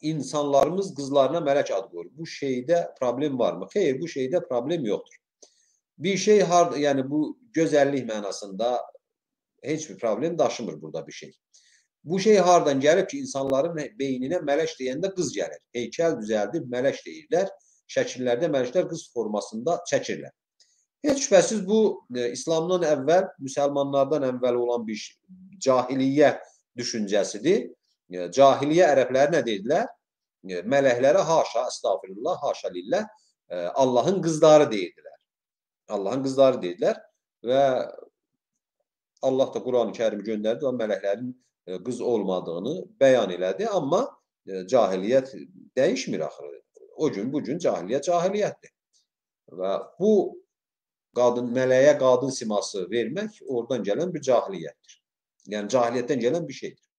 insanlarımız qızlarına mələk ad qoyur. Bu şeydə problem varmı? Xeyr, bu şeydə problem yoxdur. Bir şey hard, yəni bu gözəllik mənasında heç bir problem daşımır burada bir şey. Bu şey hardan gəlir ki, insanların beyninə mələk deyəndə qız gəlir. Heykəl düzəldir, mələk deyirlər. Şəkillərdə mələklər qız formasında çəkirlər. Heç şübhəsiz bu e, İslamdan əvvəl, müsəlmanlardan əvvəl olan bir cahiliyyə düşüncəsidir. E, cahiliyyə ərəbləri nə dedilər? E, mələklərə haşa, estağfirullah, haşa lillah, e, Allahın qızları deyirdilər. Allahın qızları dedilər və Allah da Quran-ı Kərimi göndərdi və mələklərin qız olmadığını bəyan elədi, amma cahiliyyət dəyişmir axırı. O gün bu gün cahiliyyət cahiliyyətdir. Və bu qadın mələyə qadın siması vermək oradan gələn bir cahiliyyətdir. Yəni cahiliyyətdən gələn bir şeydir.